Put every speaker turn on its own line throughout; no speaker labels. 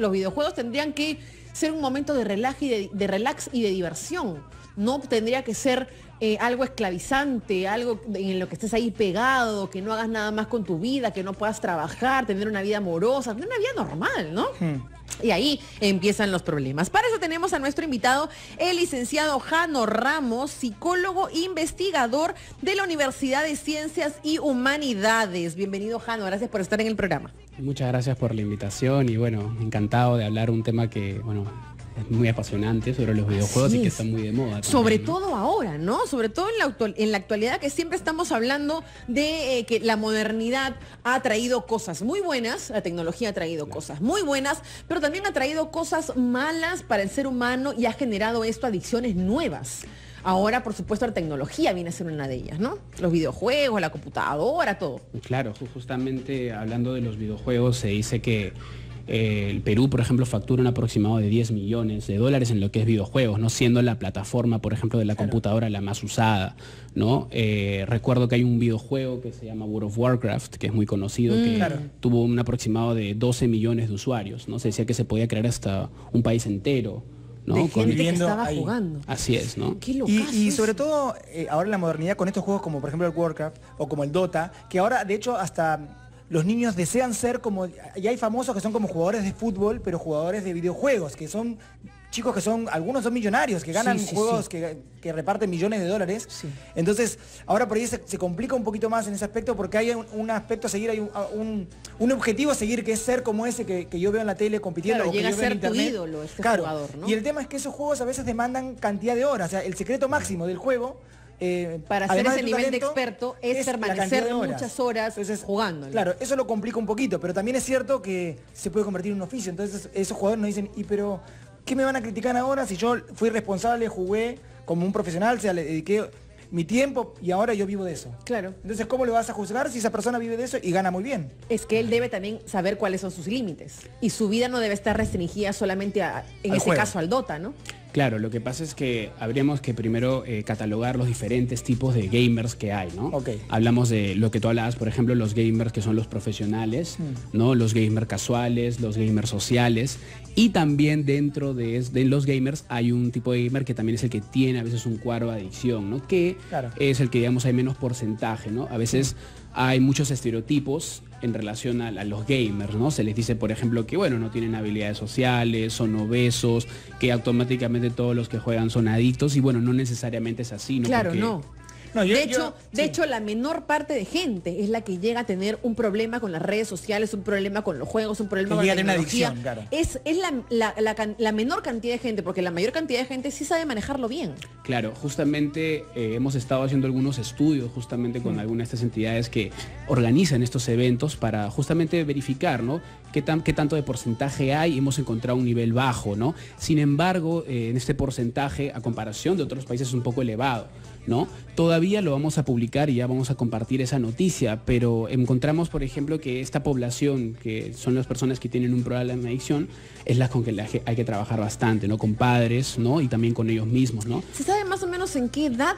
los videojuegos tendrían que ser un momento de relax y de, relax y de diversión. No tendría que ser eh, algo esclavizante, algo en lo que estés ahí pegado, que no hagas nada más con tu vida, que no puedas trabajar, tener una vida amorosa, tener una vida normal, ¿no?
Hmm.
Y ahí empiezan los problemas. Para eso tenemos a nuestro invitado, el licenciado Jano Ramos, psicólogo investigador de la Universidad de Ciencias y Humanidades. Bienvenido, Jano. Gracias por estar en el programa.
Muchas gracias por la invitación y bueno, encantado de hablar un tema que, bueno, muy apasionante sobre los videojuegos y que
es.
está muy de moda. también,
Sobre
¿no?
todo ahora, ¿no? Sobre todo en la, actual- en la actualidad que siempre estamos hablando de eh, que la modernidad ha traído cosas muy buenas, la tecnología ha traído cosas muy buenas, pero también ha traído cosas malas para el ser humano y ha generado esto adicciones nuevas. Ahora, por supuesto, la tecnología viene a ser una de ellas, ¿no? Los videojuegos, la computadora, todo.
Claro, ju- justamente hablando de los videojuegos, se dice que el Perú, por ejemplo, factura un aproximado de 10 millones de dólares en lo que es videojuegos, no siendo la plataforma, por ejemplo, de la computadora la más usada. ¿no? Eh, recuerdo que hay un videojuego que se llama World of Warcraft, que es muy conocido, que
Claro.
tuvo un aproximado de 12 millones de usuarios. ¿no? Se decía que se podía crear hasta un país entero. ¿no?
de
Con-
gente que
viviendo
estaba
ahí.
jugando.
Así es, ¿no?
Qué
Y, y sobre todo eh, ahora en la modernidad con estos juegos como por ejemplo el Warcraft o como el Dota, que ahora de hecho hasta los niños desean ser como, y hay famosos que son como jugadores de fútbol, pero jugadores de videojuegos, que son chicos que son, algunos son millonarios, que ganan
Sí, sí,
juegos
sí.
Que, que reparten millones de dólares. Entonces, ahora por ahí se, se complica un poquito más en ese aspecto porque hay un, un aspecto a seguir, hay un, un- un objetivo a seguir que es ser como ese que, que yo veo en la tele compitiendo.
Claro,
o que yo
a ser tu ídolo este
Claro,
jugador, ¿no?
Y el tema es que esos juegos a veces demandan cantidad de horas. O sea, el secreto máximo del juego. Eh,
Para ser ese nivel de experto es
la
permanecer
cantidad de horas.
muchas horas jugando.
Claro, eso lo complica un poquito, pero también es cierto que se puede convertir en un oficio. Entonces esos jugadores nos dicen, y pero, ¿qué me van a criticar ahora si yo fui responsable, jugué como un profesional, o sea, le dediqué mi tiempo y ahora yo vivo de eso?
Claro.
Entonces, ¿cómo le vas a juzgar si esa persona vive de eso y gana muy bien?
Es que él debe también saber cuáles son sus límites. Y su vida no debe estar restringida solamente a, en
Al
ese
juego.
caso, al Dota, ¿no?
Claro, lo que pasa es que habríamos que primero eh, catalogar los diferentes tipos de gamers que hay, ¿no? Hablamos de lo que tú hablabas, por ejemplo, los gamers que son los profesionales,
Mm.
¿no? Los gamers casuales, los gamers sociales. Y también dentro de, los gamers hay un tipo de gamer que también es el que tiene a veces un cuadro de adicción, ¿no? Que
Claro.
es el que, digamos, hay menos porcentaje, ¿no? A veces hay muchos estereotipos en relación a, a los gamers, ¿no? Se les dice, por ejemplo, que, bueno, no tienen habilidades sociales, son obesos, que automáticamente todos los que juegan son adictos, y bueno, no necesariamente es así, ¿no?
claro,
Porque-
no.
No, yo-
de
yo-
hecho, de
sí.
hecho, la menor parte de gente es la que llega a tener un problema con las redes sociales, un problema con los juegos, un problema
Que
con la
a tener una
tecnología.
adicción, claro.
Es, es la, la- la can- la menor cantidad de gente, porque la mayor cantidad de gente sí sabe manejarlo bien.
Claro, justamente eh, hemos estado haciendo algunos estudios justamente con algunas de estas entidades que organizan estos eventos para justamente verificar, ¿no? Qué, tan, qué tanto de porcentaje hay, hemos encontrado un nivel bajo, ¿no? Sin embargo, eh, en este porcentaje, a comparación de otros países, es un poco elevado, ¿no? Todavía lo vamos a publicar y ya vamos a compartir esa noticia, pero encontramos, por ejemplo, que esta población, que son las personas que tienen un problema de adicción, es la con que hay que trabajar bastante, ¿no? Con padres, ¿no? Y también con ellos mismos, ¿no?
¿Se sabe más o menos en qué edad,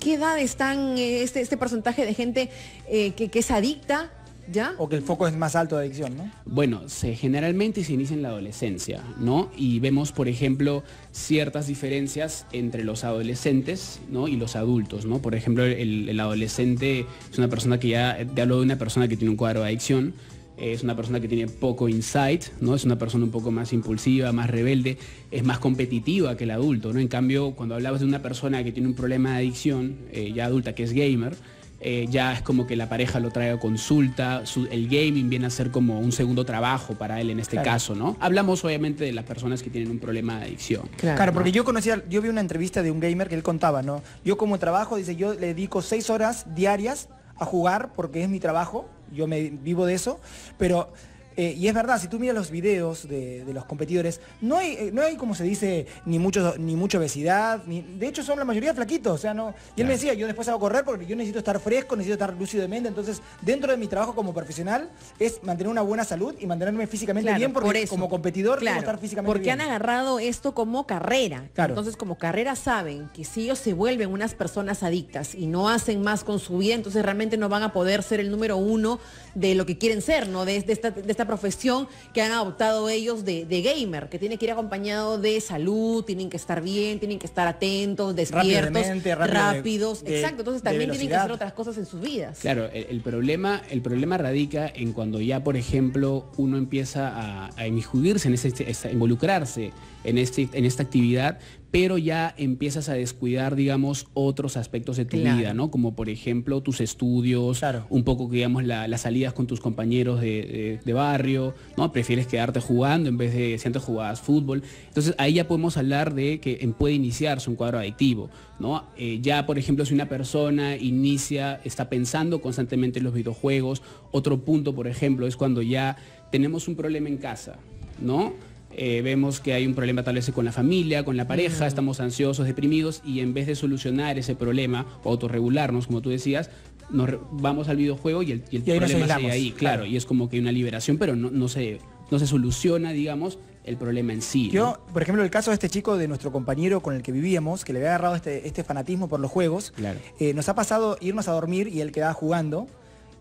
qué edad están eh, este, este porcentaje de gente eh, que, que es adicta? ¿Ya?
O que el foco es más alto de adicción, ¿no?
Bueno, se, generalmente se inicia en la adolescencia, ¿no? Y vemos, por ejemplo, ciertas diferencias entre los adolescentes, ¿no? Y los adultos, ¿no? Por ejemplo, el, el adolescente es una persona que ya, te hablo de una persona que tiene un cuadro de adicción, es una persona que tiene poco insight, ¿no? Es una persona un poco más impulsiva, más rebelde, es más competitiva que el adulto, ¿no? En cambio, cuando hablabas de una persona que tiene un problema de adicción, eh, ya adulta, que es gamer, eh, ya es como que la pareja lo trae a consulta, su- el gaming viene a ser como un segundo trabajo para él en este
Claro.
caso, ¿no? Hablamos obviamente de las personas que tienen un problema de adicción.
Claro, porque yo conocía, yo vi una entrevista de un gamer que él contaba, ¿no? Yo como trabajo, dice, yo le dedico seis horas diarias a jugar porque es mi trabajo, yo me vivo de eso, pero eh, y es verdad, si tú miras los videos de, de los competidores, no hay, eh, no hay como se dice, ni mucho, ni mucha obesidad, ni, de hecho son la mayoría flaquitos, o sea, no. Y él me decía, yo después hago correr porque yo necesito estar fresco, necesito estar lúcido de mente, entonces dentro de mi trabajo como profesional es mantener una buena salud y mantenerme físicamente
Claro,
bien porque
por eso.
como competidor
Claro,
tengo que estar físicamente
porque
bien.
han agarrado esto como carrera.
Claro.
Entonces, como carrera saben que si ellos se vuelven unas personas adictas y no hacen más con su vida, entonces realmente no van a poder ser el número uno de lo que quieren ser, ¿no? De, de esta, de esta esta profesión que han adoptado ellos de, de gamer, que tiene que ir acompañado de salud, tienen que estar bien, tienen que estar atentos, despiertos,
rápido
rápidos.
de-
Exacto, entonces también tienen que hacer otras cosas en sus vidas.
Claro, el, el problema, el problema radica en cuando ya, por ejemplo, uno empieza a, a inmiscuirse en ese, esta- involucrarse en, este, en esta actividad, pero ya empiezas a descuidar, digamos, otros aspectos de tu
Claro.
vida, ¿no? Como por ejemplo tus estudios,
Claro.
un poco, digamos, la- las salidas con tus compañeros de, de- de barrio, ¿no? Prefieres quedarte jugando en vez de si antes jugabas fútbol. Entonces ahí ya podemos hablar de que puede iniciarse un cuadro adictivo, ¿no? Eh, ya, por ejemplo, si una persona inicia, está pensando constantemente en los videojuegos, otro punto, por ejemplo, es cuando ya tenemos un problema en casa, ¿no? Eh, vemos que hay un problema tal vez con la familia, con la pareja, estamos ansiosos, deprimidos y en vez de solucionar ese problema o autorregularnos, como tú decías, nos vamos al videojuego y el, y el
Y ahí
problema sigue ahí, claro,
claro.
y es como que una liberación, pero no, no, se, no se soluciona, digamos, el problema en sí. ¿no?
Yo, por ejemplo, el caso de este chico, de nuestro compañero con el que vivíamos, que le había agarrado este, este fanatismo por los juegos,
Claro.
eh, nos ha pasado irnos a dormir y él quedaba jugando,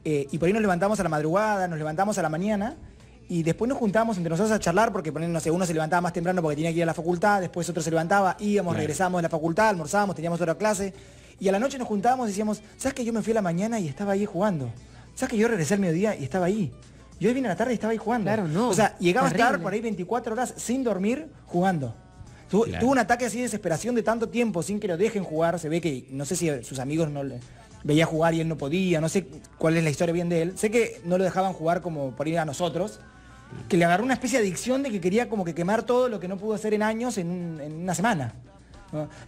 eh, y por ahí nos levantamos a la madrugada, nos levantamos a la mañana, y después nos juntamos entre nosotros a charlar, porque no sé, uno se levantaba más temprano porque tenía que ir a la facultad, después otro se levantaba, íbamos,
Claro.
regresábamos de la facultad, almorzábamos, teníamos otra clase, y a la noche nos juntábamos y decíamos, ¿sabes que yo me fui a la mañana y estaba ahí jugando? ¿Sabes que yo regresé al mediodía y estaba ahí? Yo hoy vine a la tarde y estaba ahí jugando.
Claro, no.
O sea, llegaba a estar por ahí 24 horas sin dormir jugando. Tu-
Claro.
Tuvo un ataque así de desesperación de tanto tiempo sin que lo dejen jugar. Se ve que, no sé si sus amigos no le veía jugar y él no podía, no sé cuál es la historia bien de él. Sé que no lo dejaban jugar como por ir a nosotros, que le agarró una especie de adicción de que quería como que quemar todo lo que no pudo hacer en años en, un- en una semana.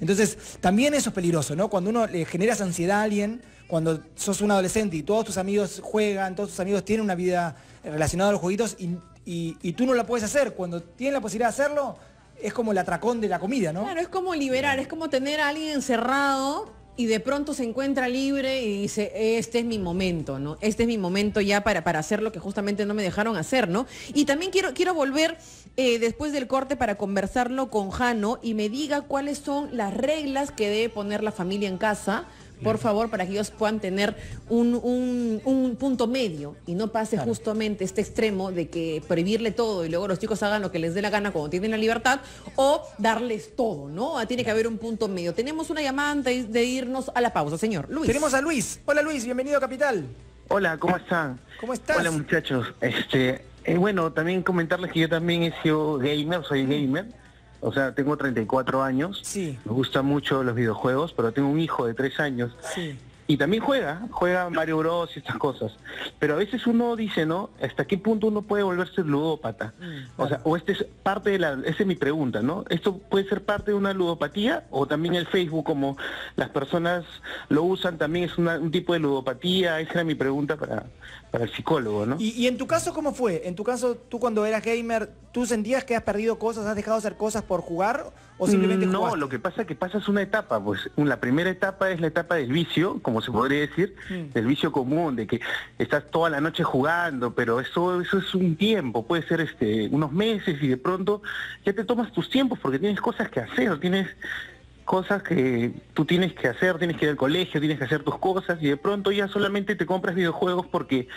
Entonces, también eso es peligroso, ¿no? Cuando uno le generas ansiedad a alguien, cuando sos un adolescente y todos tus amigos juegan, todos tus amigos tienen una vida relacionada a los jueguitos y, y- y tú no la puedes hacer, cuando tienes la posibilidad de hacerlo, es como el atracón de la comida, ¿no?
Claro, es como liberar, es como tener a alguien encerrado y de pronto se encuentra libre y dice, este es mi momento, ¿no? Este es mi momento ya para, para hacer lo que justamente no me dejaron hacer, ¿no? Y también quiero, quiero volver eh, después del corte para conversarlo con Jano y me diga cuáles son las reglas que debe poner la familia en casa. Por favor, para que ellos puedan tener un, un- un punto medio y no pase
Claro.
justamente este extremo de que prohibirle todo y luego los chicos hagan lo que les dé la gana cuando tienen la libertad o darles todo, ¿no? Ah, Tiene que haber un punto medio. Tenemos una llamada antes de irnos a la pausa, señor. Luis.
Tenemos a Luis. Hola Luis, bienvenido a Capital.
Hola, ¿cómo están?
¿Cómo estás?
Hola muchachos. Este, eh, bueno, también comentarles que yo también he sido gamer, soy gamer. O sea, tengo 34 años.
Sí.
Me gustan mucho los videojuegos, pero tengo un hijo de 3 años.
Sí.
Y también juega, juega Mario Bros y estas cosas. Pero a veces uno dice, ¿no? ¿Hasta qué punto uno puede volverse ludópata? O sea, o este es parte de la, esa es mi pregunta, ¿no? ¿Esto puede ser parte de una ludopatía? O también el Facebook, como las personas lo usan, también es una- un tipo de ludopatía. Esa era mi pregunta para, para el psicólogo, ¿no?
¿Y, y en tu caso cómo fue? En tu caso, tú cuando eras gamer, ¿tú sentías que has perdido cosas, has dejado de hacer cosas por jugar? ¿O simplemente
no,
jugaste?
lo que pasa es que pasas una etapa, pues la primera etapa es la etapa del vicio, como se podría decir,
Mm.
del vicio común, de que estás toda la noche jugando, pero eso, eso es un tiempo, puede ser este, unos meses y de pronto ya te tomas tus tiempos porque tienes cosas que hacer, tienes cosas que tú tienes que hacer, tienes que ir al colegio, tienes que hacer tus cosas y de pronto ya solamente te compras videojuegos porque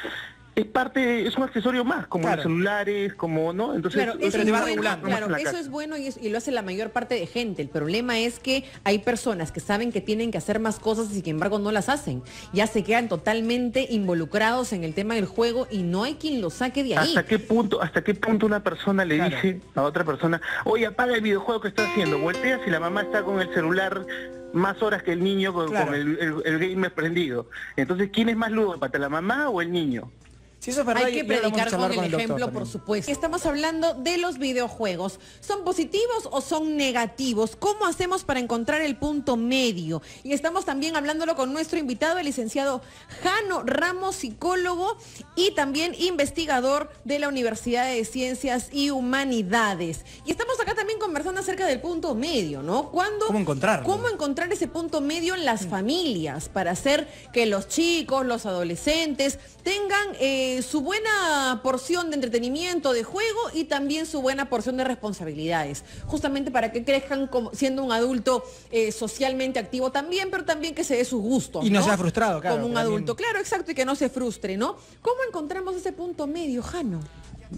es parte, es un accesorio más, como
Claro.
los celulares, como, ¿no? Entonces,
Claro, eso, es bueno, claro, eso es bueno y, es- y lo hace la mayor parte de gente. El problema es que hay personas que saben que tienen que hacer más cosas y sin embargo no las hacen. Ya se quedan totalmente involucrados en el tema del juego y no hay quien los saque de ahí.
¿Hasta qué punto, hasta qué punto una persona le
Claro.
dice a otra persona, oye, apaga el videojuego que está haciendo? Volteas y la mamá está con el celular más horas que el niño con,
Claro.
con el, el- el gamer prendido. Entonces, ¿quién es más ludópata, la mamá o el niño?
Si eso es verdad,
Hay que predicar con el
doctor
ejemplo, por supuesto. Estamos hablando de los videojuegos. ¿Son positivos o son negativos? ¿Cómo hacemos para encontrar el punto medio? Y estamos también hablándolo con nuestro invitado, el licenciado Jano Ramos, psicólogo y también investigador de la Universidad de Ciencias y Humanidades. Y estamos acá también conversando acerca del punto medio, ¿no? ¿Cuándo,
¿Cómo encontrarlo?
¿Cómo encontrar ese punto medio en las familias para hacer que los chicos, los adolescentes tengan eh, su buena porción de entretenimiento, de juego y también su buena porción de responsabilidades, justamente para que crezcan como, siendo un adulto eh, socialmente activo también, pero también que se dé sus gustos.
Y no sea frustrado, claro,
Como un
también-
adulto, claro, exacto, y que no se frustre, ¿no? ¿Cómo encontramos ese punto medio, Jano?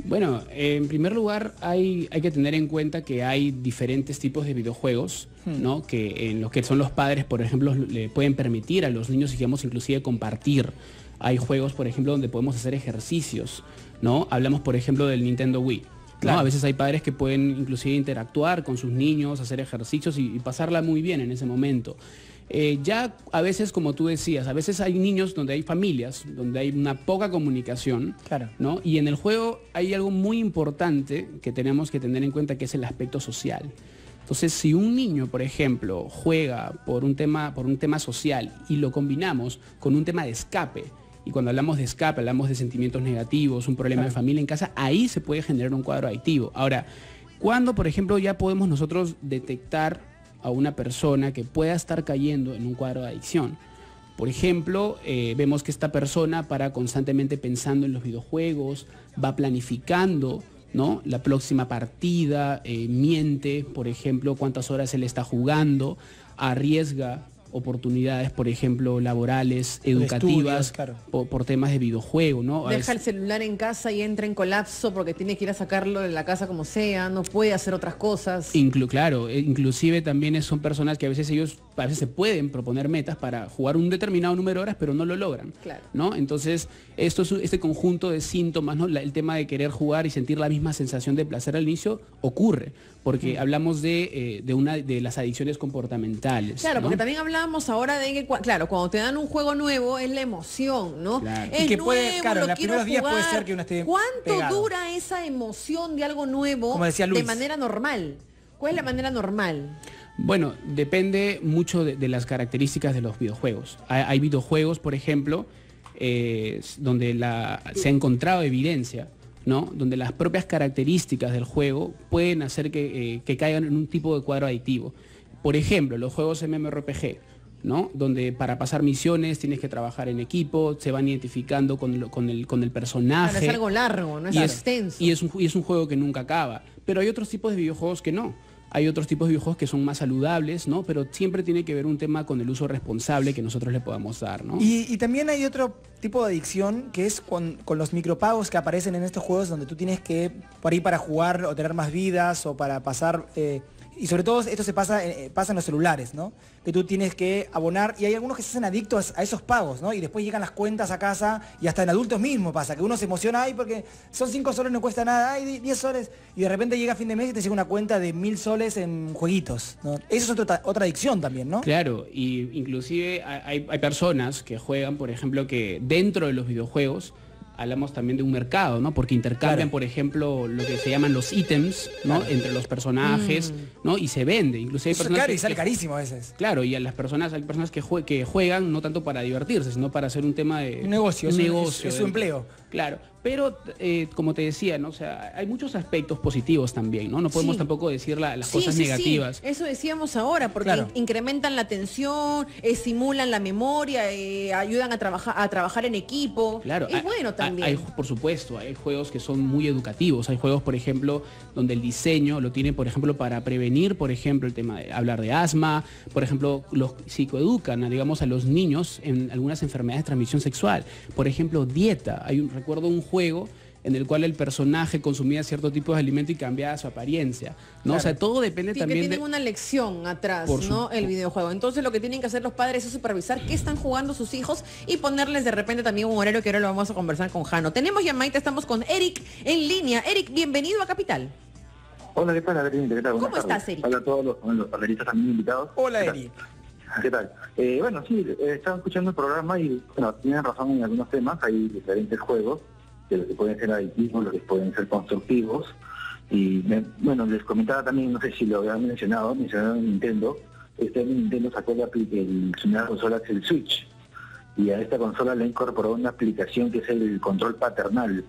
Bueno, en primer lugar hay, hay que tener en cuenta que hay diferentes tipos de videojuegos,
Hmm.
¿no? Que en los que son los padres, por ejemplo, le pueden permitir a los niños, digamos, inclusive compartir. Hay juegos, por ejemplo, donde podemos hacer ejercicios, ¿no? Hablamos, por ejemplo, del Nintendo Wii. ¿no?
Claro.
A veces hay padres que pueden inclusive interactuar con sus niños, hacer ejercicios y, y pasarla muy bien en ese momento. Eh, ya a veces, como tú decías, a veces hay niños donde hay familias, donde hay una poca comunicación,
Claro.
¿no? Y en el juego hay algo muy importante que tenemos que tener en cuenta que es el aspecto social. Entonces, si un niño, por ejemplo, juega por un tema, por un tema social y lo combinamos con un tema de escape, y cuando hablamos de escape, hablamos de sentimientos negativos, un problema de familia en casa, ahí se puede generar un cuadro adictivo. Ahora, ¿cuándo, por ejemplo, ya podemos nosotros detectar a una persona que pueda estar cayendo en un cuadro de adicción? Por ejemplo, eh, vemos que esta persona para constantemente pensando en los videojuegos, va planificando ¿no? la próxima partida, eh, miente, por ejemplo, cuántas horas él está jugando, arriesga oportunidades, por ejemplo, laborales, educativas,
estudios, claro.
por, por temas de videojuego, ¿no?
Deja el celular en casa y entra en colapso porque tiene que ir a sacarlo de la casa como sea, no puede hacer otras cosas.
Inclu- claro, eh, inclusive también son personas que a veces ellos a veces se pueden proponer metas para jugar un determinado número de horas, pero no lo logran.
Claro.
¿no? Entonces, esto es este conjunto de síntomas, ¿no? La- el tema de querer jugar y sentir la misma sensación de placer al inicio ocurre, porque hablamos de, eh, de una de las adicciones comportamentales.
Claro,
¿no?
porque también hablábamos ahora de que, claro, cuando te dan un juego nuevo es la emoción, ¿no?
Claro.
Es
Y que puede,
nuevo,
claro,
lo
en los
quiero
primeros días puede
jugar.
ser que uno esté
¿Cuánto
pegado.
dura esa emoción de algo nuevo
Como decía
de
Luis.
manera normal? ¿Cuál es la manera normal?
Bueno, depende mucho de, de las características de los videojuegos. Hay, hay videojuegos, por ejemplo, eh, donde la- se ha encontrado evidencia, ¿no? Donde las propias características del juego pueden hacer que, eh, que caigan en un tipo de cuadro adictivo. Por ejemplo, los juegos MMORPG, ¿no? Donde para pasar misiones tienes que trabajar en equipo, se van identificando con, lo- con el, con el personaje.
Claro, es algo largo, no es
y
extenso.
y es un, y es un juego que nunca acaba. Pero hay otros tipos de videojuegos que no. Hay otros tipos de videojuegos que son más saludables, ¿no? Pero siempre tiene que ver un tema con el uso responsable que nosotros le podamos dar, ¿no?
Y, también hay otro tipo de adicción que es con, con los micropagos que aparecen en estos juegos donde tú tienes que, por ahí para jugar o tener más vidas o para pasar... eh, y sobre todo esto se pasa, eh, pasa en los celulares, ¿no? Que tú tienes que abonar y hay algunos que se hacen adictos a esos pagos, ¿no? Y después llegan las cuentas a casa y hasta en adultos mismos pasa, que uno se emociona, ay, porque son 5 soles, no cuesta nada, ay, 10 soles, y de repente llega fin de mes y te llega una cuenta de mil soles en jueguitos, ¿no? Eso es otra, otra adicción también, ¿no?
Claro, y inclusive hay, hay personas que juegan, por ejemplo, que dentro de los videojuegos hablamos también de un mercado, ¿no? Porque intercambian,
Claro.
por ejemplo, lo que se llaman los ítems, ¿no? Entre los personajes, ¿no? Y se vende. Inclusive hay personas
caro y
que-
sale
que-
carísimo a veces.
Claro, y a las personas, hay personas que, jue- que juegan no tanto para divertirse, sino para hacer un tema de
Un negocio, un-
negocio,
es- es su empleo.
Claro, pero eh, como te decía, ¿no? O sea, hay muchos aspectos positivos también, ¿no? No podemos
Sí.
tampoco decir la- las
Sí,
cosas
sí,
negativas.
sí, Eso decíamos ahora, porque
Claro.
in- incrementan la atención, estimulan la memoria, eh, ayudan a trabajar, a trabajar en equipo.
Claro,
es
hay-
bueno también.
hay- por supuesto, hay juegos que son muy educativos. Hay juegos, por ejemplo, donde el diseño lo tiene, por ejemplo, para prevenir, por ejemplo, el tema de hablar de asma. Por ejemplo, los psicoeducan, digamos, a los niños en algunas enfermedades de transmisión sexual. Por ejemplo, dieta. Hay un, recuerdo un juego en el cual el personaje consumía cierto tipo de alimento y cambiaba su apariencia. ¿no? O sea, todo depende
Sí, que
también
tienen
de...
una lección atrás,
Por su-
¿no? El videojuego. Entonces lo que tienen que hacer los padres es supervisar qué están jugando sus hijos y ponerles de repente también un horario que ahora lo vamos a conversar con Jano. Tenemos llamadita, estamos con Eric en línea. Eric, bienvenido a Capital.
Hola, ¿qué tal, Adrián? ¿Qué tal?
¿Cómo estás. Eric?
Hola a todos los, los panelistas también invitados.
Hola,
¿Qué tal?
Eri.
¿Qué tal? Eh, bueno, sí, eh, estaba escuchando el programa y, bueno, tienen razón en algunos temas. Hay diferentes juegos, de los que pueden ser adictivos, los que pueden ser constructivos. Y, me- bueno, les comentaba también, no sé si lo habían mencionado, mencionaron Nintendo. Este Nintendo sacó la, nueva consola, que es el Switch. Y a esta consola le incorporó una aplicación que es el control paternal,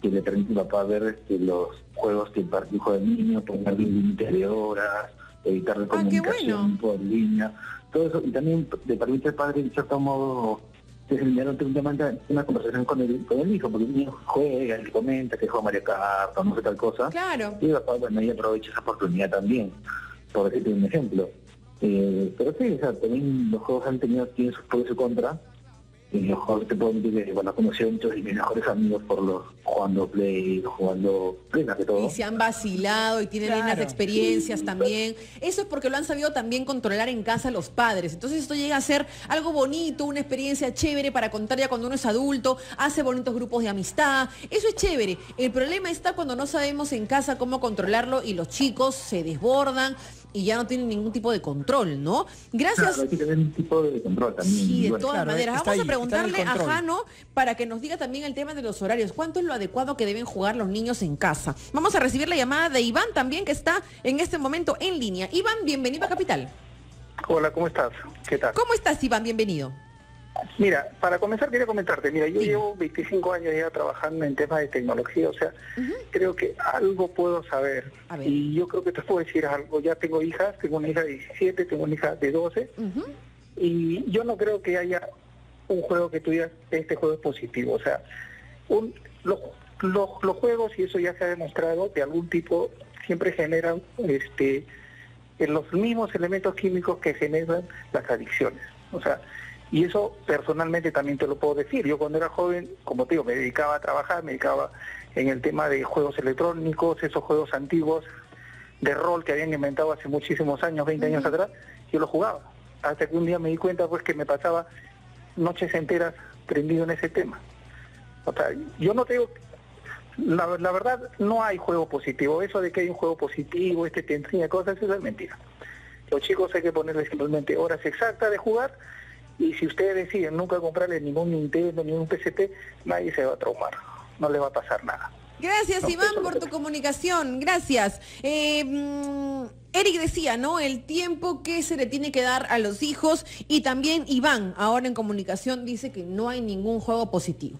que le permite al papá ver este, los juegos que partió del niño, ponerle un límite de horas, evitar la
Ah,
comunicación por línea, todo eso, y también le permite al padre, en cierto modo, tema- una conversación con el, con el hijo, porque el niño juega, le comenta que juega Mario Kart no sé tal cosa,
Claro.
y el papá, bueno, ahí aprovecha esa oportunidad también, por decirte un ejemplo. Eh, pero sí, o sea, también los juegos han tenido, tienen sus pros y sus contras, mi mejor, te puedo decir que, bueno, conocí a muchos de mis mejores amigos por los jugando Play, jugando Play más que todo.
Y se han vacilado y tienen
Claro.
lindas experiencias también. Eso es porque lo han sabido también controlar en casa los padres. Entonces esto llega a ser algo bonito, una experiencia chévere para contar ya cuando uno es adulto, hace bonitos grupos de amistad. Eso es chévere. El problema está cuando no sabemos en casa cómo controlarlo y los chicos se desbordan y ya no tienen ningún tipo de control, ¿no? Gracias.
Claro, hay que tener un tipo de control también.
Sí, de
Bueno,
todas
claro,
maneras. Vamos a
ahí,
preguntarle a. Jano para que nos diga también el tema de los horarios. ¿Cuánto es lo adecuado que deben jugar los niños en casa? Vamos a recibir la llamada de Iván también, que está en este momento en línea. Iván, bienvenido a Capital.
Hola, ¿cómo estás? ¿Qué tal?
¿Cómo estás, Iván? Bienvenido.
Mira, para comenzar quería comentarte, mira, yo llevo 25 años ya trabajando en temas de tecnología, o sea, creo que algo puedo saber. Y yo creo que te puedo decir algo, ya tengo hijas, tengo una hija de 17, tengo una hija de 12,
Ujú.
y yo no creo que haya un juego que tú digas, este juego es positivo, o sea, un, los, los, los juegos, y eso ya se ha demostrado, de algún tipo siempre generan este los mismos elementos químicos que generan las adicciones. O sea, y eso personalmente también te lo puedo decir. Yo cuando era joven, como te digo, me dedicaba a trabajar, me dedicaba en el tema de juegos electrónicos, esos juegos antiguos de rol que habían inventado hace muchísimos años, 20 años atrás, yo los jugaba. Hasta que un día me di cuenta pues que me pasaba noches enteras prendido en ese tema. O sea, yo no te digo, la, la verdad no hay juego positivo. Eso de que hay un juego positivo, este te enseña cosas, eso es mentira. Los chicos hay que ponerles simplemente horas exactas de jugar y si ustedes deciden nunca comprarle ningún Nintendo, ningún PSP, nadie se va a traumar, no le va a pasar nada.
Gracias,
No,
Iván, por tu comunicación. Gracias. Eh, mm, Eric decía, ¿no? El tiempo que se le tiene que dar a los hijos. Y también Iván, ahora en comunicación, dice que no hay ningún juego positivo.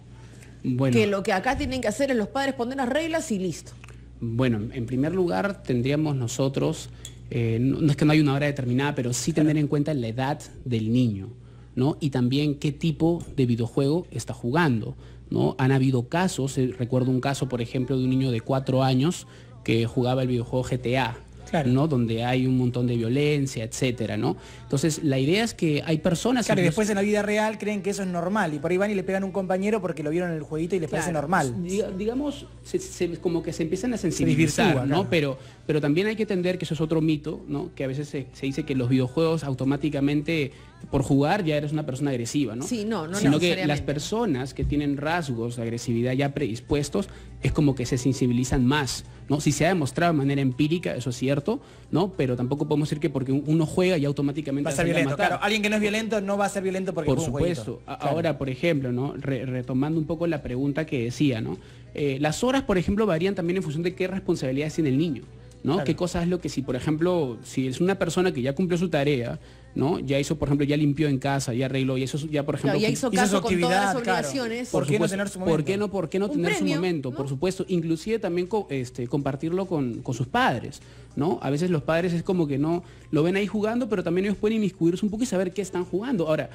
Bueno,
Que lo que acá tienen que hacer es los padres poner las reglas y listo.
Bueno, en primer lugar tendríamos nosotros, eh, no, no es que no hay una hora determinada, pero sí tener en cuenta la edad del niño, ¿no? Y también qué tipo de videojuego está jugando, ¿no? Han habido casos, eh, recuerdo un caso, por ejemplo, de un niño de cuatro años que jugaba el videojuego GTA.
Claro.
¿no? Donde hay un montón de violencia, etcétera, ¿no? Entonces, la idea es que hay personas...
Claro, y después en la vida real creen que eso es normal. Y por ahí van y le pegan a un compañero porque lo vieron en el jueguito y les parece normal.
diga- digamos, se- se- como que se empiezan a sensibilizar, ¿no?
claro.
Pero, pero también hay que entender que eso es otro mito, ¿no? Que a veces se, se dice que los videojuegos automáticamente, por jugar, ya eres una persona agresiva, ¿no?
Sí, no, no
Sino que las personas que tienen rasgos de agresividad ya predispuestos, es como que se sensibilizan más, ¿no? Si se ha demostrado de manera empírica, eso es cierto, ¿no? Pero tampoco podemos decir que porque uno juega ya automáticamente
Va a ser violento.
matar.
Claro, alguien que no es violento no va a ser violento porque
Por
un
supuesto. A-
Claro.
Ahora, por ejemplo, ¿no? Re- retomando un poco la pregunta que decía, ¿no? Eh, las horas, por ejemplo, varían también en función de qué responsabilidades tiene el niño. ¿no?
Claro.
¿Qué cosa es lo que si, por ejemplo, si es una persona que ya cumplió su tarea, ¿no? Ya hizo, por ejemplo, ya limpió en casa, ya arregló, y eso ya, por ejemplo,
Claro, ya
cum-
hizo
hizo
caso
su
con todas las
claro.
obligaciones.
¿Por qué no
supuesto.
tener su momento?
¿Por qué no, por qué no tener
premio,
su momento?
¿no?
Por supuesto. Inclusive también co- este, compartirlo con, con sus padres. ¿no? A veces los padres es como que no lo ven ahí jugando, pero también ellos pueden inmiscuirse un poco y saber qué están jugando. Ahora,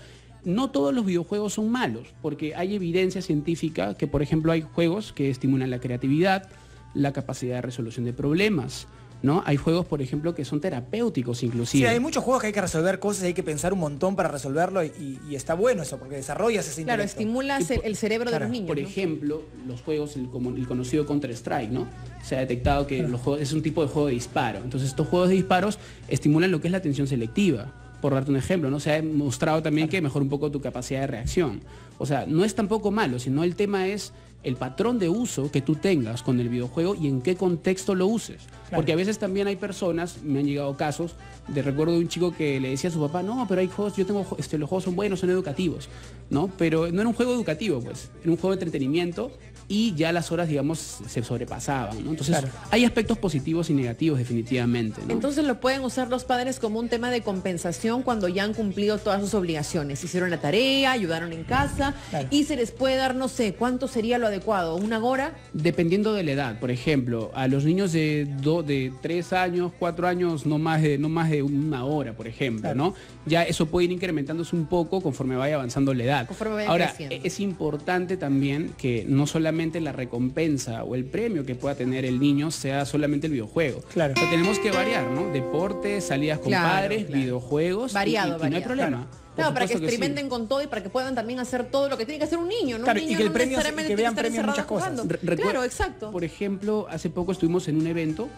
no todos los videojuegos son malos, porque hay evidencia científica que, por ejemplo, hay juegos que estimulan la creatividad, la capacidad de resolución de problemas. ¿No? Hay juegos, por ejemplo, que son terapéuticos
Sí,
inclusive.
hay muchos juegos que hay que resolver cosas, hay que pensar un montón para resolverlo y, está bueno eso, porque desarrollas ese
Claro,
intelecto.
estimulas el, el cerebro
claro,
de los niños.
Por
¿no?
ejemplo, los juegos, el, como el conocido Counter-Strike, ¿no? Se ha detectado que los juegos, es un tipo de juego de disparo. Entonces, estos juegos de disparos estimulan lo que es la atención selectiva. Por darte un ejemplo, ¿no? Se ha demostrado también que mejora un poco tu capacidad de reacción. O sea, no es tampoco malo, sino el tema es el patrón de uso que tú tengas con el videojuego y en qué contexto lo uses. Porque a veces también hay personas, me han llegado casos, de recuerdo de un chico que le decía a su papá, no, pero hay juegos, yo tengo, este, los juegos son buenos, son educativos, ¿no? Pero no era un juego educativo, pues, era un juego de entretenimiento y ya las horas, digamos, se sobrepasaban, ¿no? Entonces,
Claro.
hay aspectos positivos y negativos definitivamente, ¿no?
Entonces lo pueden usar los padres como un tema de compensación cuando ya han cumplido todas sus obligaciones. Hicieron la tarea, ayudaron en casa
Claro.
y se les puede dar, no sé, ¿cuánto sería lo adecuado? ¿Una hora?
Dependiendo de la edad, por ejemplo, a los niños de, do- de 3 años, 4 años, no más, de, no más de una hora, por ejemplo,
Claro.
¿no? Ya eso puede ir incrementándose un poco conforme vaya avanzando la edad.
Conforme vaya
Ahora,
creciendo.
es importante también que no solamente la recompensa o el premio que pueda tener el niño sea solamente el videojuego.
Claro.
O sea, tenemos que variar, ¿no? Deportes, salidas con
Claro,
padres,
claro.
videojuegos. y-
Variado,
y, y no hay problema.
Claro, para que
supuesto que sí.
experimenten con todo y para que puedan también hacer todo lo que tiene que hacer un niño, ¿no?
Claro,
un
y
niño
que el
no
premio-
necesariamente
que vean muchas
encerrado
cosas.
Re-
Claro, exacto.
Por ejemplo, hace poco estuvimos en un evento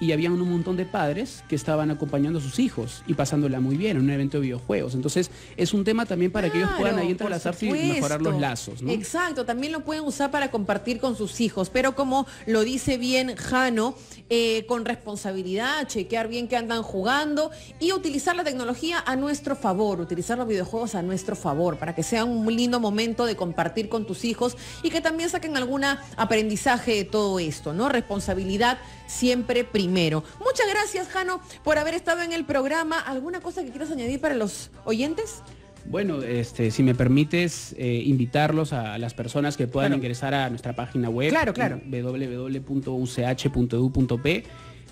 y habían un montón de padres que estaban acompañando a sus hijos y pasándola muy bien en un evento de videojuegos. Entonces, es un tema también para que ellos puedan ahí entrelazarse y mejorar los lazos, ¿no?
Exacto, también lo pueden usar para compartir con sus hijos, pero como lo dice bien Jano, eh, con responsabilidad, chequear bien que andan jugando y utilizar la tecnología a nuestro favor, utilizar los videojuegos a nuestro favor, para que sea un lindo momento de compartir con tus hijos y que también saquen algún aprendizaje de todo esto, ¿no? Responsabilidad siempre primero. Muchas gracias, Jano, por haber estado en el programa. ¿Alguna cosa que quieras añadir para los oyentes?
Bueno, este, si me permites eh, invitarlos a las personas que puedan
Claro.
ingresar a nuestra página web
Claro, claro.
www.uch.edu.p.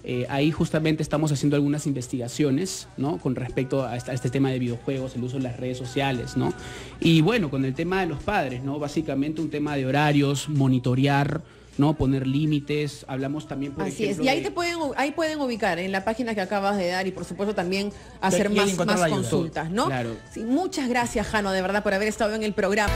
Eh, ahí justamente estamos haciendo algunas investigaciones, ¿no? Con respecto a, esta- a este tema de videojuegos, el uso de las redes sociales, ¿no? Y bueno, con el tema de los padres, ¿no? Básicamente un tema de horarios, monitorear, ¿no? Poner límites. Hablamos también, por
Así es, y ahí
de-
te pueden, ahí pueden ubicar en la página que acabas de dar y por supuesto también hacer
y
más, más consultas, ¿no?
Claro.
Sí, muchas gracias, Jano, de verdad, por haber estado en el programa.